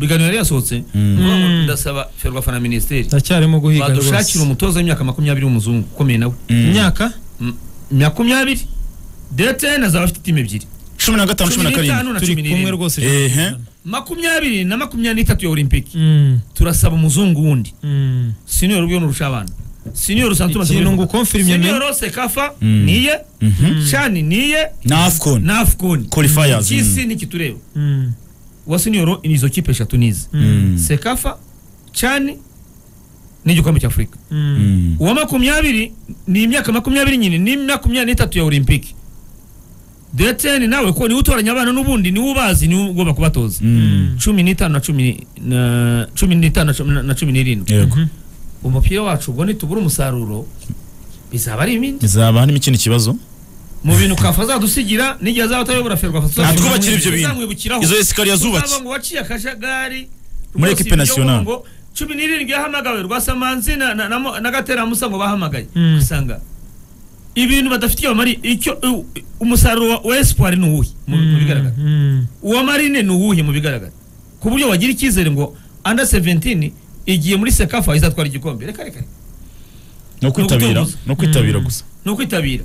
ibiganiro yari yasohotse Mm. Kuvuga ngo Mm. ndasaba ferwafa na minisiteri. Ndacyarimo guhiga badushakira rwose umutoza w'imyaka makumyabiri w'umuzungu. Ukomeye nawe Mm. imyaka? Makumyabiri. Detene azaba afite timu ebyiri. Cumi na gatanu cumi na karindwi. turi kumwe rwose makumyabiri na makumyabiri n'itatu ya olimpiki Mm, turasaba umuzungu wundi. Senior ubwo nurusha abana. Tumaze ikintu kubivuga. ngo confirme me senior sekafa niye. Mhm. shani niye. Na afcon na afcon Qualifiers, kisi nikitureba Mm, wa senior ni izo kipe eshatu nizi Mm. sekafa chani n'igikombe cy'afurika mm. Mm. uwa makumyabiri ni imyaka makumyabiri nyine ni makumyabiri n'itatu ya olimpiki deteni nawe ko ni we utoranya abana n'ubundi ni we ubazi ni we ugomba kubatoza Mm. cumi n'itanu na cumi na cumi n'itanu na cumi- n'irindwi yego Mhm. umupira wacu ubwo nitubura umusaruro bizaba ari ibindi bizaba harimo ikindi kibazo mu bintu kafa azadusigira n'igihe azaba atayobora ferwa Natwubakira ibyo bintu. izo esikariye zubatse Uzava ngo waciye akajagari Muri nationale. ngo cumi n'irindwi yahamagawe rwasamanzi na, na, na, Mo- na gateramusa ngo bahamagaye. Mm. usanga ibintu badafitiye abamari icyo u- umusaruro wa- espoir ni uwuhe? Mu mu bigaragara. Mm, uwa marine ni uwuhe mu bigaragara? Ku buryo wagira icyizere ngo under 17 igiye muri sekafa izatwara igikombe. Reka reka no kwitabira no kwitabira Mm. gusa. Ni ukwitabira